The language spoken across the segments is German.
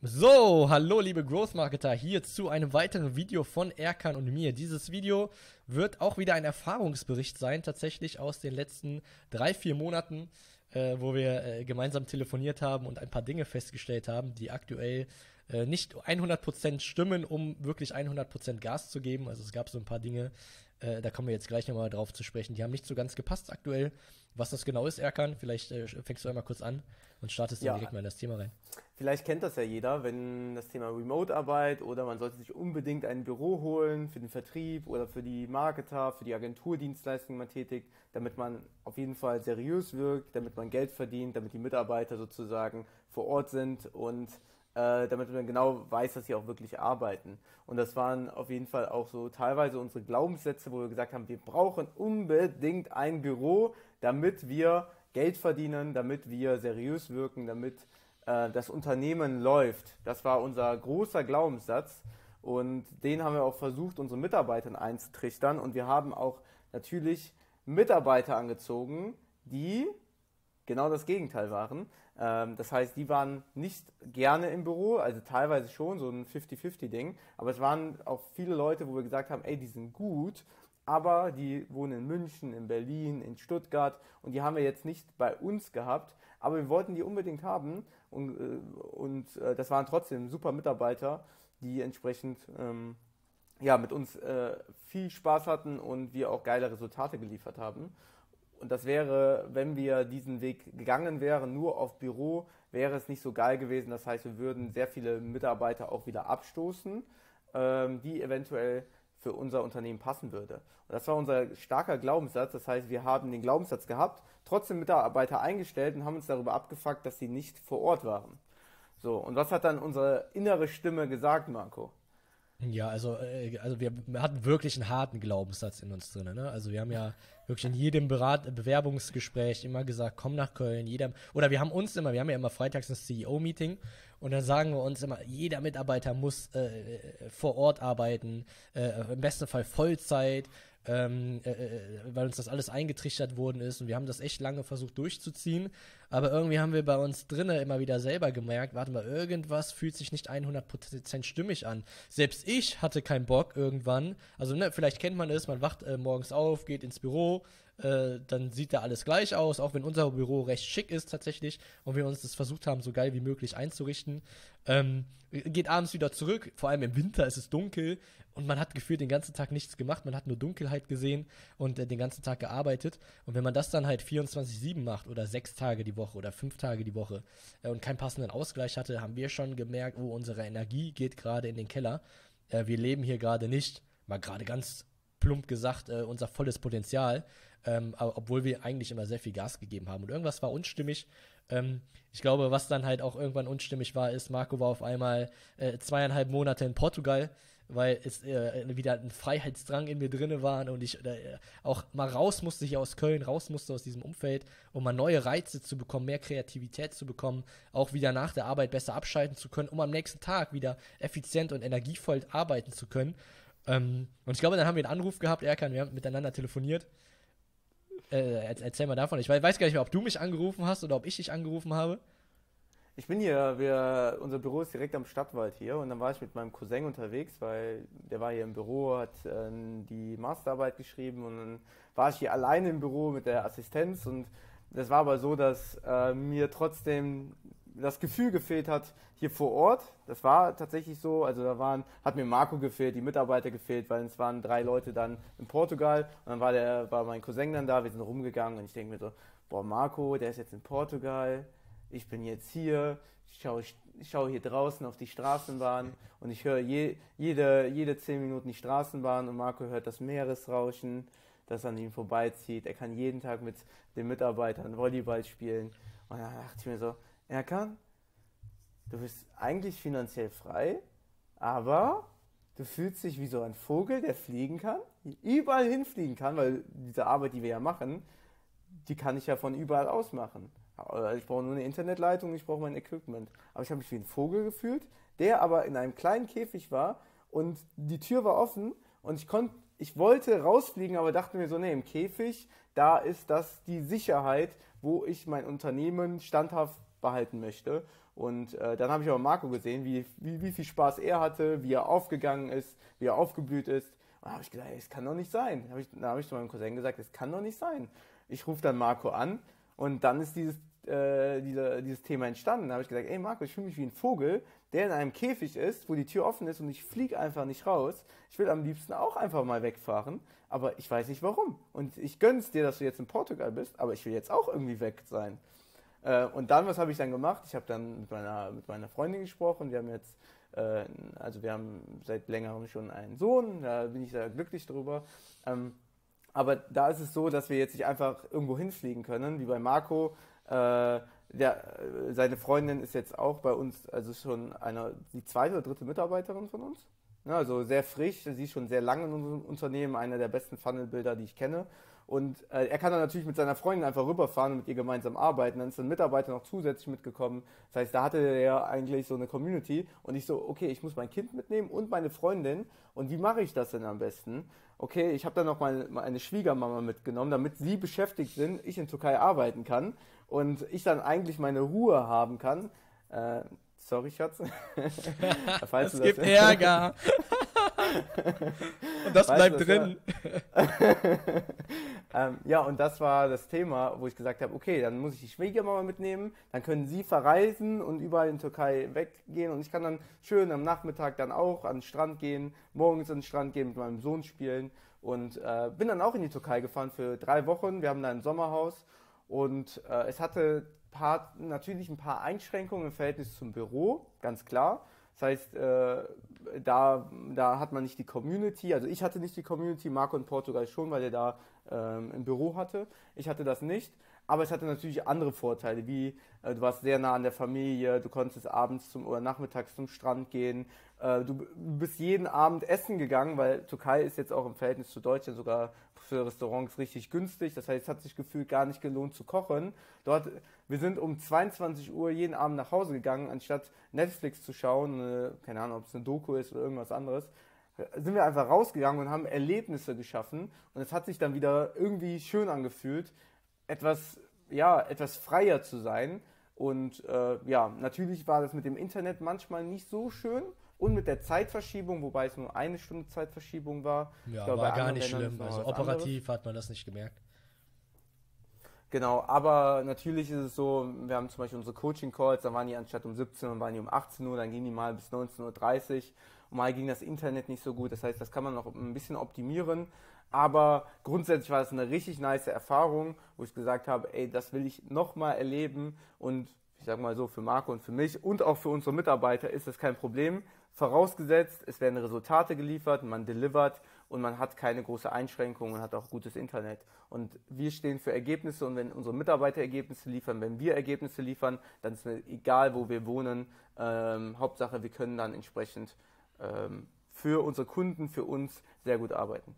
So, hallo liebe Growth Marketer, hier zu einem weiteren Video von Erkan und mir. Dieses Video wird auch wieder ein Erfahrungsbericht sein, tatsächlich aus den letzten drei, vier Monaten, äh, wo wir äh, gemeinsam telefoniert haben und ein paar Dinge festgestellt haben, die aktuell äh, nicht 100% stimmen, um wirklich 100% Gas zu geben. Also es gab so ein paar Dinge, äh, da kommen wir jetzt gleich nochmal drauf zu sprechen, die haben nicht so ganz gepasst aktuell. Was das genau ist, Erkan, vielleicht äh, fängst du einmal kurz an und startest ja. direkt mal in das Thema rein. Vielleicht kennt das ja jeder, wenn das Thema Remote-Arbeit oder man sollte sich unbedingt ein Büro holen für den Vertrieb oder für die Marketer, für die Agenturdienstleistungen man tätigt, damit man auf jeden Fall seriös wirkt, damit man Geld verdient, damit die Mitarbeiter sozusagen vor Ort sind und äh, damit man genau weiß, dass sie auch wirklich arbeiten. Und das waren auf jeden Fall auch so teilweise unsere Glaubenssätze, wo wir gesagt haben, wir brauchen unbedingt ein Büro, damit wir Geld verdienen, damit wir seriös wirken, damit äh, das Unternehmen läuft. Das war unser großer Glaubenssatz und den haben wir auch versucht, unseren Mitarbeitern einzutrichtern und wir haben auch natürlich Mitarbeiter angezogen, die genau das Gegenteil waren. Ähm, das heißt, die waren nicht gerne im Büro, also teilweise schon, so ein 50-50-Ding, aber es waren auch viele Leute, wo wir gesagt haben, ey, die sind gut, aber die wohnen in München, in Berlin, in Stuttgart. Und die haben wir jetzt nicht bei uns gehabt, aber wir wollten die unbedingt haben. Und, äh, und äh, das waren trotzdem super Mitarbeiter, die entsprechend ähm, ja, mit uns äh, viel Spaß hatten und wir auch geile Resultate geliefert haben. Und das wäre, wenn wir diesen Weg gegangen wären, nur auf Büro, wäre es nicht so geil gewesen. Das heißt, wir würden sehr viele Mitarbeiter auch wieder abstoßen, ähm, die eventuell für unser Unternehmen passen würde. Und das war unser starker Glaubenssatz. Das heißt, wir haben den Glaubenssatz gehabt, trotzdem Mitarbeiter eingestellt und haben uns darüber abgefuckt, dass sie nicht vor Ort waren. So, und was hat dann unsere innere Stimme gesagt, Marco? Ja, also, äh, also wir hatten wirklich einen harten Glaubenssatz in uns drin. Ne? Also wir haben ja wirklich in jedem Berat Bewerbungsgespräch immer gesagt, komm nach Köln, jeder oder wir haben uns immer, wir haben ja immer freitags ein CEO-Meeting und dann sagen wir uns immer, jeder Mitarbeiter muss äh, vor Ort arbeiten, äh, im besten Fall Vollzeit ähm, äh, äh, weil uns das alles eingetrichtert worden ist und wir haben das echt lange versucht durchzuziehen. Aber irgendwie haben wir bei uns drinnen immer wieder selber gemerkt, warte mal, irgendwas fühlt sich nicht 100% stimmig an. Selbst ich hatte keinen Bock irgendwann. Also ne, vielleicht kennt man es, man wacht äh, morgens auf, geht ins Büro, äh, dann sieht da alles gleich aus, auch wenn unser Büro recht schick ist tatsächlich und wir uns das versucht haben, so geil wie möglich einzurichten. Ähm, geht abends wieder zurück, vor allem im Winter ist es dunkel und man hat gefühlt den ganzen Tag nichts gemacht, man hat nur Dunkelheit gesehen und äh, den ganzen Tag gearbeitet. Und wenn man das dann halt 24-7 macht oder sechs Tage die Woche oder fünf Tage die Woche äh, und keinen passenden Ausgleich hatte, haben wir schon gemerkt, oh, unsere Energie geht gerade in den Keller. Äh, wir leben hier gerade nicht, mal gerade ganz plump gesagt, äh, unser volles Potenzial ähm, obwohl wir eigentlich immer sehr viel Gas gegeben haben. Und irgendwas war unstimmig. Ähm, ich glaube, was dann halt auch irgendwann unstimmig war, ist, Marco war auf einmal äh, zweieinhalb Monate in Portugal, weil es äh, wieder ein Freiheitsdrang in mir drinne war und ich äh, auch mal raus musste hier aus Köln, raus musste aus diesem Umfeld, um mal neue Reize zu bekommen, mehr Kreativität zu bekommen, auch wieder nach der Arbeit besser abschalten zu können, um am nächsten Tag wieder effizient und energievoll arbeiten zu können. Ähm, und ich glaube, dann haben wir einen Anruf gehabt, Erkan, wir haben miteinander telefoniert äh, erzähl mal davon. Ich weiß gar nicht mehr, ob du mich angerufen hast oder ob ich dich angerufen habe. Ich bin hier, wir, unser Büro ist direkt am Stadtwald hier und dann war ich mit meinem Cousin unterwegs, weil der war hier im Büro, hat äh, die Masterarbeit geschrieben und dann war ich hier alleine im Büro mit der Assistenz und das war aber so, dass äh, mir trotzdem das Gefühl gefehlt hat hier vor Ort. Das war tatsächlich so. Also da waren, hat mir Marco gefehlt, die Mitarbeiter gefehlt, weil es waren drei Leute dann in Portugal und dann war der, war mein Cousin dann da, wir sind rumgegangen und ich denke mir so, boah, Marco, der ist jetzt in Portugal, ich bin jetzt hier, ich schaue, ich schaue hier draußen auf die Straßenbahn und ich höre je, jede, jede zehn Minuten die Straßenbahn und Marco hört das Meeresrauschen, das an ihm vorbeizieht. Er kann jeden Tag mit den Mitarbeitern Volleyball spielen. Und dann dachte ich mir so, Erkan, du bist eigentlich finanziell frei, aber du fühlst dich wie so ein Vogel, der fliegen kann, überall hinfliegen kann, weil diese Arbeit, die wir ja machen, die kann ich ja von überall aus machen. Ich brauche nur eine Internetleitung, ich brauche mein Equipment. Aber ich habe mich wie ein Vogel gefühlt, der aber in einem kleinen Käfig war und die Tür war offen und ich konnte, ich wollte rausfliegen, aber dachte mir so, nee, im Käfig, da ist das die Sicherheit, wo ich mein Unternehmen standhaft behalten möchte. Und äh, dann habe ich aber Marco gesehen, wie, wie, wie viel Spaß er hatte, wie er aufgegangen ist, wie er aufgeblüht ist. Und da habe ich gesagt, es kann doch nicht sein. Da habe ich, hab ich zu meinem Cousin gesagt, es kann doch nicht sein. Ich rufe dann Marco an und dann ist dieses, äh, dieser, dieses Thema entstanden. Da habe ich gesagt, ey Marco, ich fühle mich wie ein Vogel, der in einem Käfig ist, wo die Tür offen ist und ich fliege einfach nicht raus. Ich will am liebsten auch einfach mal wegfahren, aber ich weiß nicht warum. Und ich gönn's dir, dass du jetzt in Portugal bist, aber ich will jetzt auch irgendwie weg sein. Äh, und dann, was habe ich dann gemacht? Ich habe dann mit meiner, mit meiner Freundin gesprochen. Wir haben jetzt, äh, also wir haben seit längerem schon einen Sohn, da bin ich sehr glücklich drüber. Ähm, aber da ist es so, dass wir jetzt nicht einfach irgendwo hinfliegen können, wie bei Marco. Äh, der, äh, seine Freundin ist jetzt auch bei uns, also schon eine, die zweite oder dritte Mitarbeiterin von uns. Ja, also sehr frisch, sie ist schon sehr lange in unserem Unternehmen, einer der besten Funnelbilder, die ich kenne. Und äh, er kann dann natürlich mit seiner Freundin einfach rüberfahren und mit ihr gemeinsam arbeiten. Dann ist ein Mitarbeiter noch zusätzlich mitgekommen. Das heißt, da hatte er eigentlich so eine Community. Und ich so, okay, ich muss mein Kind mitnehmen und meine Freundin. Und wie mache ich das denn am besten? Okay, ich habe dann noch meine, meine Schwiegermama mitgenommen, damit sie beschäftigt sind, ich in Türkei arbeiten kann und ich dann eigentlich meine Ruhe haben kann. Äh, sorry, Schatz. es gibt Ärger. und das weißt bleibt drin. ähm, ja, und das war das Thema, wo ich gesagt habe, okay, dann muss ich die Schwiegermama mitnehmen, dann können sie verreisen und überall in Türkei weggehen und ich kann dann schön am Nachmittag dann auch an den Strand gehen, morgens an den Strand gehen, mit meinem Sohn spielen und äh, bin dann auch in die Türkei gefahren für drei Wochen. Wir haben da ein Sommerhaus und äh, es hatte paar, natürlich ein paar Einschränkungen im Verhältnis zum Büro, ganz klar. Das heißt, äh, da, da hat man nicht die Community, also ich hatte nicht die Community, Marco in Portugal schon, weil er da ähm, im Büro hatte. Ich hatte das nicht, aber es hatte natürlich andere Vorteile, wie äh, du warst sehr nah an der Familie, du konntest abends zum, oder nachmittags zum Strand gehen, du bist jeden Abend essen gegangen, weil Türkei ist jetzt auch im Verhältnis zu Deutschland sogar für Restaurants richtig günstig. Das heißt, es hat sich gefühlt gar nicht gelohnt zu kochen. Dort, wir sind um 22 Uhr jeden Abend nach Hause gegangen, anstatt Netflix zu schauen, äh, keine Ahnung, ob es eine Doku ist oder irgendwas anderes sind wir einfach rausgegangen und haben Erlebnisse geschaffen und es hat sich dann wieder irgendwie schön angefühlt, etwas, ja, etwas freier zu sein und äh, ja, natürlich war das mit dem Internet manchmal nicht so schön und mit der Zeitverschiebung, wobei es nur eine Stunde Zeitverschiebung war. Ja, glaube, war gar nicht schlimm. Also operativ anderes. hat man das nicht gemerkt. Genau, aber natürlich ist es so, wir haben zum Beispiel unsere Coaching-Calls, da waren die anstatt um 17 Uhr, waren die um 18 Uhr, dann gingen die mal bis 19.30 Uhr. Und mal ging das Internet nicht so gut, das heißt, das kann man noch ein bisschen optimieren. Aber grundsätzlich war es eine richtig nice Erfahrung, wo ich gesagt habe, ey, das will ich nochmal erleben. Und ich sag mal so, für Marco und für mich und auch für unsere Mitarbeiter ist das kein Problem. Vorausgesetzt, es werden Resultate geliefert, man delivert und man hat keine große Einschränkung und hat auch gutes Internet. Und wir stehen für Ergebnisse und wenn unsere Mitarbeiter Ergebnisse liefern, wenn wir Ergebnisse liefern, dann ist mir egal, wo wir wohnen. Ähm, Hauptsache, wir können dann entsprechend ähm, für unsere Kunden, für uns sehr gut arbeiten.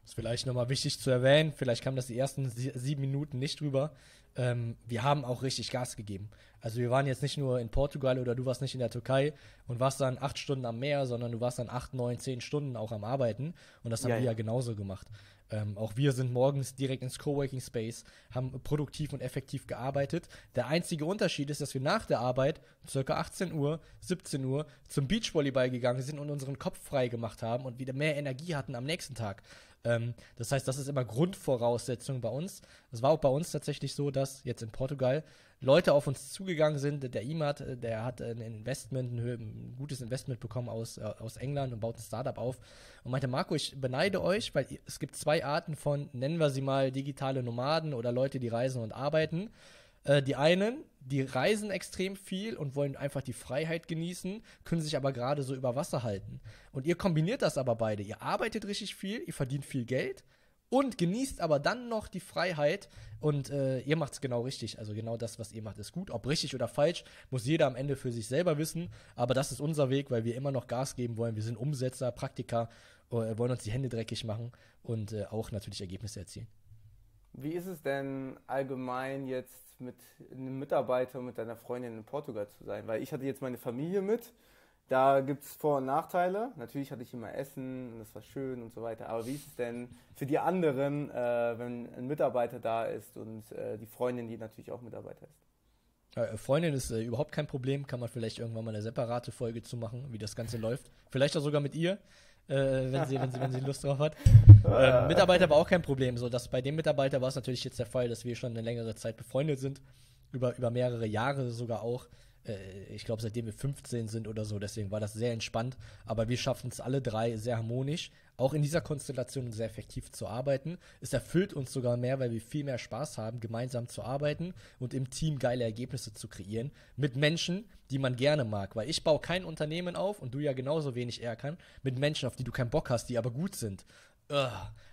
Das ist vielleicht nochmal wichtig zu erwähnen, vielleicht kam das die ersten sieben Minuten nicht drüber. Ähm, wir haben auch richtig Gas gegeben. Also wir waren jetzt nicht nur in Portugal oder du warst nicht in der Türkei und warst dann acht Stunden am Meer, sondern du warst dann acht, neun, zehn Stunden auch am Arbeiten und das haben ja, wir ja genauso gemacht. Ähm, auch wir sind morgens direkt ins Coworking Space, haben produktiv und effektiv gearbeitet. Der einzige Unterschied ist, dass wir nach der Arbeit circa 18 Uhr, 17 Uhr zum Beachvolleyball gegangen sind und unseren Kopf frei gemacht haben und wieder mehr Energie hatten am nächsten Tag. Ähm, das heißt, das ist immer Grundvoraussetzung bei uns. Es war auch bei uns tatsächlich so, dass jetzt in Portugal Leute auf uns zugegangen sind. Der Imad, äh, der hat ein Investment, ein, gutes Investment bekommen aus, äh, aus England und baut ein Startup auf und meinte, Marco, ich beneide euch, weil es gibt zwei Arten von, nennen wir sie mal, digitale Nomaden oder Leute, die reisen und arbeiten. Äh, die einen, die reisen extrem viel und wollen einfach die Freiheit genießen, können sich aber gerade so über Wasser halten. Und ihr kombiniert das aber beide. Ihr arbeitet richtig viel, ihr verdient viel Geld und genießt aber dann noch die Freiheit und äh, ihr macht es genau richtig. Also genau das, was ihr macht, ist gut. Ob richtig oder falsch, muss jeder am Ende für sich selber wissen. Aber das ist unser Weg, weil wir immer noch Gas geben wollen. Wir sind Umsetzer, Praktiker, äh, wollen uns die Hände dreckig machen und äh, auch natürlich Ergebnisse erzielen. Wie ist es denn allgemein jetzt mit einem Mitarbeiter mit deiner Freundin in Portugal zu sein? Weil ich hatte jetzt meine Familie mit. Da gibt es Vor- und Nachteile. Natürlich hatte ich immer Essen und das war schön und so weiter. Aber wie ist es denn für die anderen, äh, wenn ein Mitarbeiter da ist und äh, die Freundin, die natürlich auch Mitarbeiter ist? Äh, Freundin ist äh, überhaupt kein Problem, kann man vielleicht irgendwann mal eine separate Folge zu machen, wie das Ganze läuft. Vielleicht auch sogar mit ihr, äh, wenn, sie, wenn, sie, wenn sie Lust drauf hat. Ähm, Mitarbeiter war auch kein Problem. So, dass bei dem Mitarbeiter war es natürlich jetzt der Fall, dass wir schon eine längere Zeit befreundet sind, über, über mehrere Jahre sogar auch. Äh, ich glaube, seitdem wir 15 sind oder so, deswegen war das sehr entspannt. Aber wir schaffen es alle drei sehr harmonisch, auch in dieser Konstellation sehr effektiv zu arbeiten. Es erfüllt uns sogar mehr, weil wir viel mehr Spaß haben, gemeinsam zu arbeiten und im Team geile Ergebnisse zu kreieren mit Menschen, die man gerne mag. Weil ich baue kein Unternehmen auf und du ja genauso wenig Erkan mit Menschen, auf die du keinen Bock hast, die aber gut sind.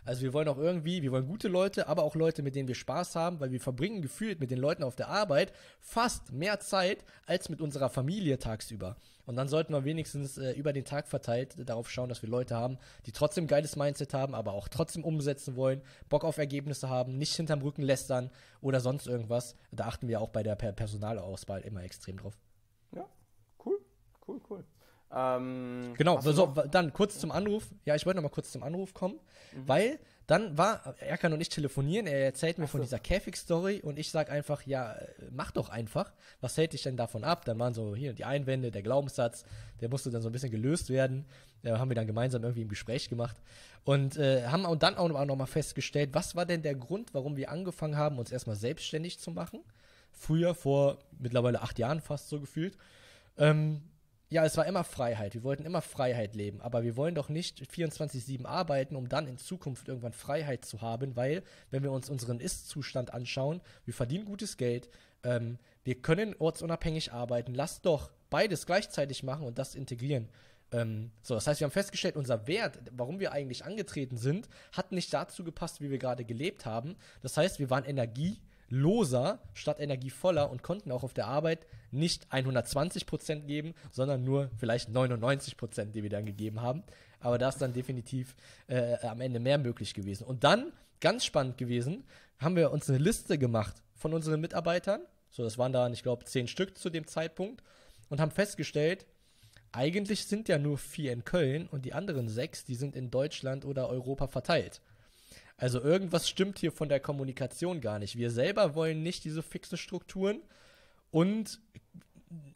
Also wir wollen auch irgendwie, wir wollen gute Leute, aber auch Leute, mit denen wir Spaß haben, weil wir verbringen gefühlt mit den Leuten auf der Arbeit fast mehr Zeit als mit unserer Familie tagsüber. Und dann sollten wir wenigstens äh, über den Tag verteilt darauf schauen, dass wir Leute haben, die trotzdem geiles Mindset haben, aber auch trotzdem umsetzen wollen, Bock auf Ergebnisse haben, nicht hinterm Rücken lästern oder sonst irgendwas. Da achten wir auch bei der Personalauswahl immer extrem drauf. Ja, cool, cool, cool. Ähm, genau, so, dann kurz zum Anruf. Ja, ich wollte noch mal kurz zum Anruf kommen, mhm. weil dann war Erkan und ich telefonieren. Er erzählt mir so. von dieser Käfig-Story und ich sag einfach, ja, mach doch einfach. Was hält dich denn davon ab? Dann waren so hier die Einwände, der Glaubenssatz, der musste dann so ein bisschen gelöst werden. Da haben wir dann gemeinsam irgendwie im Gespräch gemacht und äh, haben und dann auch noch mal festgestellt, was war denn der Grund, warum wir angefangen haben, uns erstmal selbstständig zu machen? Früher, vor mittlerweile acht Jahren fast so gefühlt. Ähm, ja, es war immer Freiheit. Wir wollten immer Freiheit leben. Aber wir wollen doch nicht 24-7 arbeiten, um dann in Zukunft irgendwann Freiheit zu haben, weil, wenn wir uns unseren Ist-Zustand anschauen, wir verdienen gutes Geld, ähm, wir können ortsunabhängig arbeiten. Lasst doch beides gleichzeitig machen und das integrieren. Ähm, so, das heißt, wir haben festgestellt, unser Wert, warum wir eigentlich angetreten sind, hat nicht dazu gepasst, wie wir gerade gelebt haben. Das heißt, wir waren Energie loser statt energievoller und konnten auch auf der Arbeit nicht 120 Prozent geben, sondern nur vielleicht 99 Prozent, die wir dann gegeben haben. Aber da ist dann definitiv äh, am Ende mehr möglich gewesen. Und dann, ganz spannend gewesen, haben wir uns eine Liste gemacht von unseren Mitarbeitern. So, das waren dann, ich glaube, zehn Stück zu dem Zeitpunkt. Und haben festgestellt, eigentlich sind ja nur vier in Köln und die anderen sechs, die sind in Deutschland oder Europa verteilt. Also irgendwas stimmt hier von der Kommunikation gar nicht. Wir selber wollen nicht diese fixen Strukturen und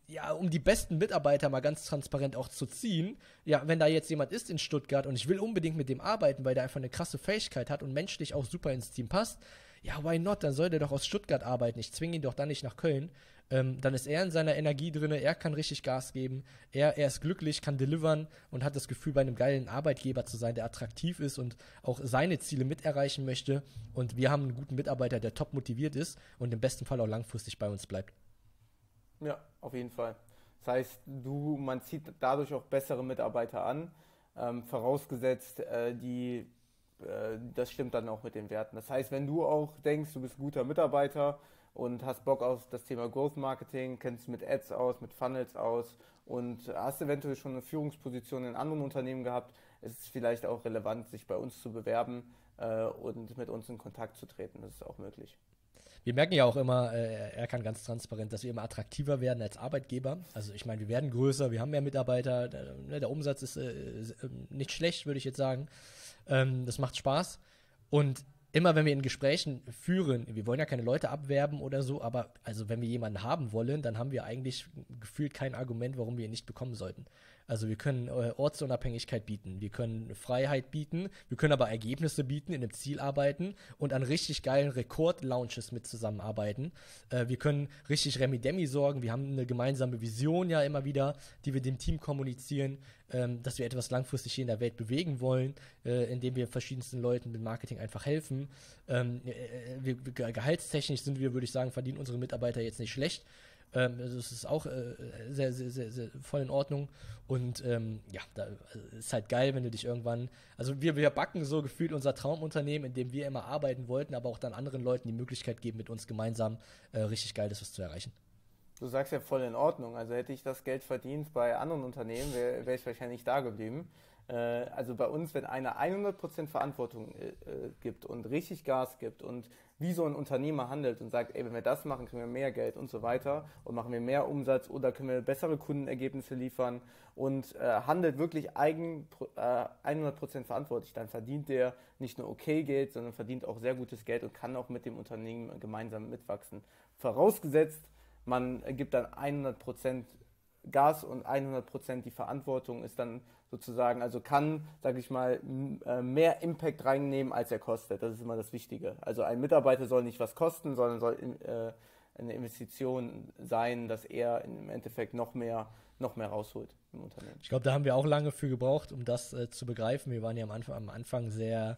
ja, um die besten Mitarbeiter mal ganz transparent auch zu ziehen, ja, wenn da jetzt jemand ist in Stuttgart und ich will unbedingt mit dem arbeiten, weil der einfach eine krasse Fähigkeit hat und menschlich auch super ins Team passt, ja, why not? Dann soll der doch aus Stuttgart arbeiten. Ich zwinge ihn doch dann nicht nach Köln ähm, dann ist er in seiner Energie drin, er kann richtig Gas geben, er, er ist glücklich, kann delivern und hat das Gefühl, bei einem geilen Arbeitgeber zu sein, der attraktiv ist und auch seine Ziele mit erreichen möchte. Und wir haben einen guten Mitarbeiter, der top motiviert ist und im besten Fall auch langfristig bei uns bleibt. Ja, auf jeden Fall. Das heißt, du, man zieht dadurch auch bessere Mitarbeiter an, ähm, vorausgesetzt, äh, die, äh, das stimmt dann auch mit den Werten. Das heißt, wenn du auch denkst, du bist ein guter Mitarbeiter und hast Bock auf das Thema Growth Marketing, kennst mit Ads aus, mit Funnels aus und hast eventuell schon eine Führungsposition in anderen Unternehmen gehabt, ist es vielleicht auch relevant, sich bei uns zu bewerben äh, und mit uns in Kontakt zu treten. Das ist auch möglich. Wir merken ja auch immer, äh, er kann ganz transparent, dass wir immer attraktiver werden als Arbeitgeber. Also ich meine, wir werden größer, wir haben mehr Mitarbeiter, der, ne, der Umsatz ist äh, nicht schlecht, würde ich jetzt sagen. Ähm, das macht Spaß. Und immer wenn wir in Gesprächen führen, wir wollen ja keine Leute abwerben oder so, aber also wenn wir jemanden haben wollen, dann haben wir eigentlich gefühlt kein Argument, warum wir ihn nicht bekommen sollten. Also wir können äh, Ortsunabhängigkeit bieten, wir können Freiheit bieten, wir können aber Ergebnisse bieten, in einem Ziel arbeiten und an richtig geilen Rekord-Launches mit zusammenarbeiten. Äh, wir können richtig Remi-Demi sorgen, wir haben eine gemeinsame Vision ja immer wieder, die wir dem Team kommunizieren, ähm, dass wir etwas langfristig hier in der Welt bewegen wollen, äh, indem wir verschiedensten Leuten mit Marketing einfach helfen. Ähm, äh, äh, wir, gehaltstechnisch sind wir, würde ich sagen, verdienen unsere Mitarbeiter jetzt nicht schlecht. Ähm, also ist auch äh, sehr, sehr, sehr, sehr, voll in Ordnung. Und ähm, ja, da also ist halt geil, wenn du dich irgendwann. Also wir, wir backen so gefühlt unser Traumunternehmen, in dem wir immer arbeiten wollten, aber auch dann anderen Leuten die Möglichkeit geben, mit uns gemeinsam äh, richtig Geiles was zu erreichen. Du sagst ja voll in Ordnung. Also hätte ich das Geld verdient bei anderen Unternehmen, wäre wär ich wahrscheinlich da geblieben. Äh, also bei uns, wenn einer 100% Verantwortung äh, äh, gibt und richtig Gas gibt und wie so ein Unternehmer handelt und sagt, ey, wenn wir das machen, kriegen wir mehr Geld und so weiter und machen wir mehr Umsatz oder können wir bessere Kundenergebnisse liefern und äh, handelt wirklich eigen, äh, 100% verantwortlich, dann verdient der nicht nur okay Geld, sondern verdient auch sehr gutes Geld und kann auch mit dem Unternehmen gemeinsam mitwachsen. Vorausgesetzt, man gibt dann 100% Gas und 100% die Verantwortung ist dann sozusagen, also kann, sage ich mal, äh, mehr Impact reinnehmen, als er kostet. Das ist immer das Wichtige. Also ein Mitarbeiter soll nicht was kosten, sondern soll äh, eine Investition sein, dass er im Endeffekt noch mehr, noch mehr rausholt im Unternehmen. Ich glaube, da haben wir auch lange für gebraucht, um das äh, zu begreifen. Wir waren ja am Anfang, am Anfang sehr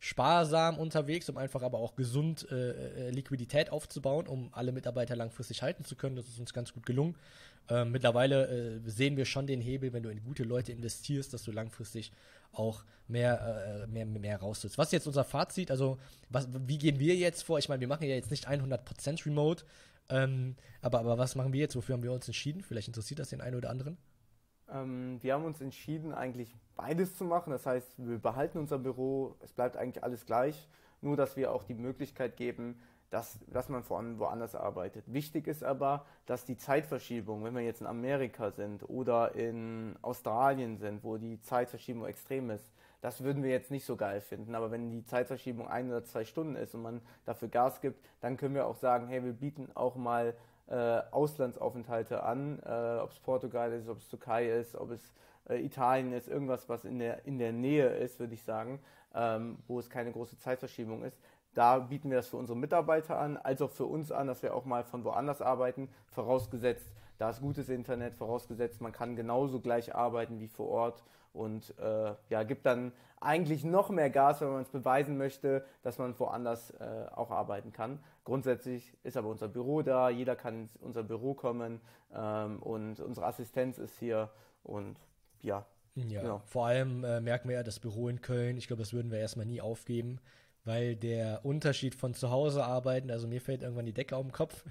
sparsam unterwegs, um einfach aber auch gesund äh, äh, Liquidität aufzubauen, um alle Mitarbeiter langfristig halten zu können. Das ist uns ganz gut gelungen. Ähm, mittlerweile äh, sehen wir schon den Hebel, wenn du in gute Leute investierst, dass du langfristig auch mehr, äh, mehr, mehr rausholst. Was ist jetzt unser Fazit? Also, was, wie gehen wir jetzt vor? Ich meine, wir machen ja jetzt nicht 100% Remote, ähm, aber, aber was machen wir jetzt? Wofür haben wir uns entschieden? Vielleicht interessiert das den einen oder anderen. Ähm, wir haben uns entschieden, eigentlich beides zu machen. Das heißt, wir behalten unser Büro, es bleibt eigentlich alles gleich, nur dass wir auch die Möglichkeit geben, dass, dass man vor allem woanders arbeitet. Wichtig ist aber, dass die Zeitverschiebung, wenn wir jetzt in Amerika sind oder in Australien sind, wo die Zeitverschiebung extrem ist, das würden wir jetzt nicht so geil finden. Aber wenn die Zeitverschiebung ein oder zwei Stunden ist und man dafür Gas gibt, dann können wir auch sagen, hey, wir bieten auch mal äh, Auslandsaufenthalte an, äh, ob es Portugal ist, ob es Türkei ist, ob es äh, Italien ist, irgendwas, was in der, in der Nähe ist, würde ich sagen, ähm, wo es keine große Zeitverschiebung ist. Da bieten wir das für unsere Mitarbeiter an, als auch für uns an, dass wir auch mal von woanders arbeiten, vorausgesetzt, da ist gutes Internet, vorausgesetzt, man kann genauso gleich arbeiten wie vor Ort und äh, ja, gibt dann eigentlich noch mehr Gas, wenn man es beweisen möchte, dass man woanders äh, auch arbeiten kann. Grundsätzlich ist aber unser Büro da, jeder kann in unser Büro kommen ähm, und unsere Assistenz ist hier und ja. Ja, genau. vor allem äh, merken wir ja das Büro in Köln. Ich glaube, das würden wir erstmal nie aufgeben, weil der Unterschied von zu Hause arbeiten, also mir fällt irgendwann die Decke auf den Kopf.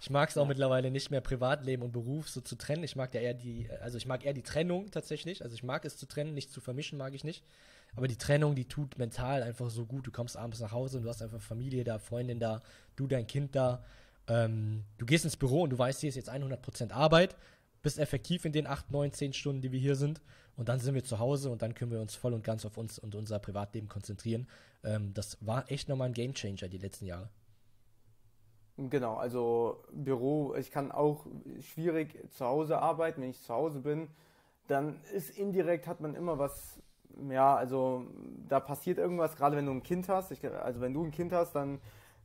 Ich mag es auch ja. mittlerweile nicht mehr Privatleben und Beruf so zu trennen. Ich mag ja eher die, also ich mag eher die Trennung tatsächlich. Also ich mag es zu trennen, nicht zu vermischen mag ich nicht. Aber die Trennung, die tut mental einfach so gut. Du kommst abends nach Hause und du hast einfach Familie da, Freundin da, du dein Kind da. Ähm, du gehst ins Büro und du weißt, hier ist jetzt 100% Arbeit, bist effektiv in den 8, 9, 10 Stunden, die wir hier sind. Und dann sind wir zu Hause und dann können wir uns voll und ganz auf uns und unser Privatleben konzentrieren. Ähm, das war echt nochmal ein Gamechanger die letzten Jahre. Genau, also Büro, ich kann auch schwierig zu Hause arbeiten, wenn ich zu Hause bin, dann ist indirekt hat man immer was, ja, also da passiert irgendwas, gerade wenn du ein Kind hast, ich, also wenn du ein Kind hast, dann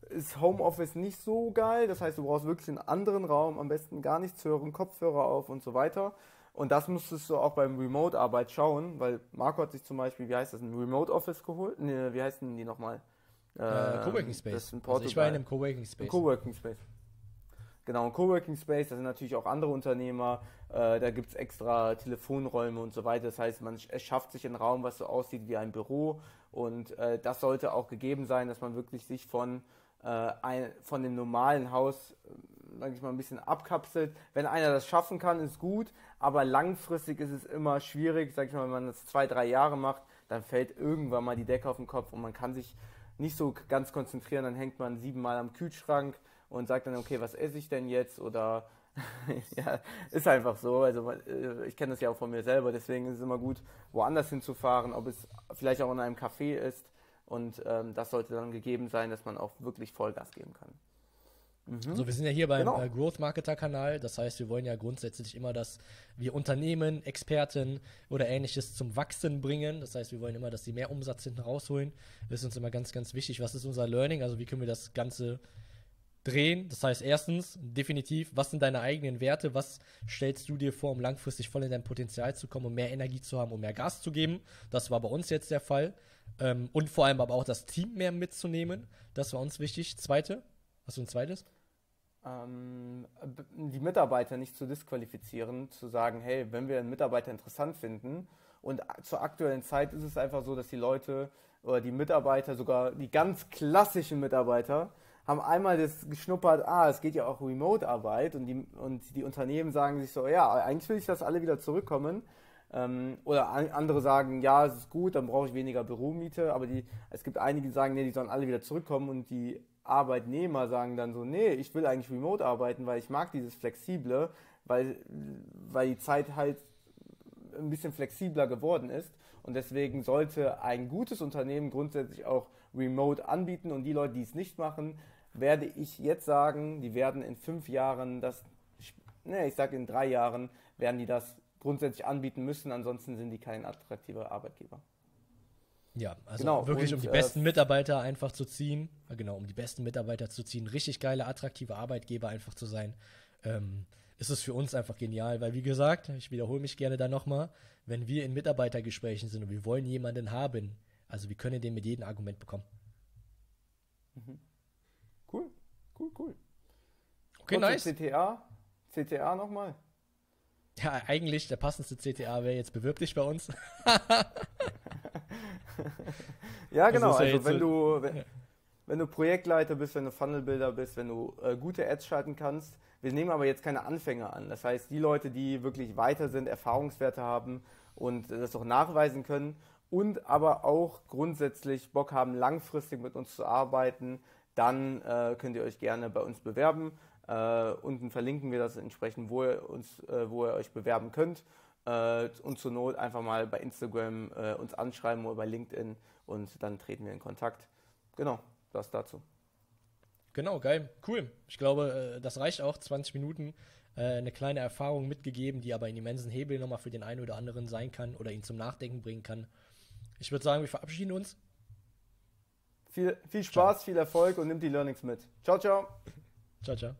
ist Homeoffice nicht so geil, das heißt, du brauchst wirklich einen anderen Raum, am besten gar nichts hören, Kopfhörer auf und so weiter. Und das musstest du auch beim Remote-Arbeit schauen, weil Marco hat sich zum Beispiel, wie heißt das, ein Remote-Office geholt? Nee, wie heißen die nochmal? Äh, Coworking Space. Also ich war in einem Coworking Space. Coworking Space. Genau, ein Coworking Space, da sind natürlich auch andere Unternehmer, äh, da gibt es extra Telefonräume und so weiter. Das heißt, man erschafft sich einen Raum, was so aussieht wie ein Büro und äh, das sollte auch gegeben sein, dass man wirklich sich von, äh, ein, von dem normalen Haus, äh, sage ich mal, ein bisschen abkapselt. Wenn einer das schaffen kann, ist gut, aber langfristig ist es immer schwierig, sage ich mal, wenn man das zwei, drei Jahre macht, dann fällt irgendwann mal die Decke auf den Kopf und man kann sich nicht so ganz konzentrieren, dann hängt man siebenmal am Kühlschrank und sagt dann, okay, was esse ich denn jetzt? Oder ja, ist einfach so. Also äh, ich kenne das ja auch von mir selber, deswegen ist es immer gut, woanders hinzufahren, ob es vielleicht auch in einem Café ist. Und ähm, das sollte dann gegeben sein, dass man auch wirklich Vollgas geben kann. Mhm. Also wir sind ja hier beim genau. äh, Growth Marketer Kanal, das heißt, wir wollen ja grundsätzlich immer, dass wir Unternehmen, Experten oder ähnliches zum Wachsen bringen. Das heißt, wir wollen immer, dass sie mehr Umsatz hinten rausholen. Das ist uns immer ganz, ganz wichtig. Was ist unser Learning? Also wie können wir das Ganze drehen? Das heißt, erstens, definitiv, was sind deine eigenen Werte? Was stellst du dir vor, um langfristig voll in dein Potenzial zu kommen, um mehr Energie zu haben, um mehr Gas zu geben? Das war bei uns jetzt der Fall. Ähm, und vor allem aber auch das Team mehr mitzunehmen. Das war uns wichtig. Zweite, hast du ein zweites? Ähm, die Mitarbeiter nicht zu disqualifizieren, zu sagen, hey, wenn wir einen Mitarbeiter interessant finden und zur aktuellen Zeit ist es einfach so, dass die Leute oder die Mitarbeiter, sogar die ganz klassischen Mitarbeiter, haben einmal das geschnuppert, ah, es geht ja auch Remote-Arbeit und die, und die Unternehmen sagen sich so, ja, eigentlich will ich, dass alle wieder zurückkommen. Ähm, oder andere sagen, ja, es ist gut, dann brauche ich weniger Büromiete, aber die, es gibt einige, die sagen, nee, die sollen alle wieder zurückkommen und die Arbeitnehmer sagen dann so, nee, ich will eigentlich remote arbeiten, weil ich mag dieses Flexible, weil, weil die Zeit halt ein bisschen flexibler geworden ist. Und deswegen sollte ein gutes Unternehmen grundsätzlich auch remote anbieten und die Leute, die es nicht machen, werde ich jetzt sagen, die werden in fünf Jahren das, ne, ich sage in drei Jahren, werden die das grundsätzlich anbieten müssen, ansonsten sind die kein attraktiver Arbeitgeber. Ja, also genau, wirklich und, um die besten äh, Mitarbeiter einfach zu ziehen, genau, um die besten Mitarbeiter zu ziehen, richtig geile, attraktive Arbeitgeber einfach zu sein, ähm, ist es für uns einfach genial, weil wie gesagt, ich wiederhole mich gerne da nochmal, wenn wir in Mitarbeitergesprächen sind und wir wollen jemanden haben, also wir können den mit jedem Argument bekommen. Mhm. Cool, cool, cool. Okay, Kurze nice. CTA, CTA nochmal. Ja, eigentlich der passendste CTA wäre jetzt bewirb dich bei uns. ja, genau. Also, wenn du, wenn, wenn, du Projektleiter bist, wenn du Funnelbuilder bist, wenn du äh, gute Ads schalten kannst. Wir nehmen aber jetzt keine Anfänger an. Das heißt, die Leute, die wirklich weiter sind, Erfahrungswerte haben und das auch nachweisen können und aber auch grundsätzlich Bock haben, langfristig mit uns zu arbeiten, dann äh, könnt ihr euch gerne bei uns bewerben. Äh, unten verlinken wir das entsprechend, wo ihr, uns, äh, wo ihr euch bewerben könnt. Äh, und zur Not einfach mal bei Instagram äh, uns anschreiben oder bei LinkedIn und dann treten wir in Kontakt. Genau, das dazu. Genau, geil. Cool. Ich glaube, äh, das reicht auch. 20 Minuten. Äh, eine kleine Erfahrung mitgegeben, die aber einen immensen Hebel nochmal für den einen oder anderen sein kann oder ihn zum Nachdenken bringen kann. Ich würde sagen, wir verabschieden uns. Viel, viel Spaß, ciao. viel Erfolg und nimmt die Learnings mit. Ciao, ciao. Ciao, ciao.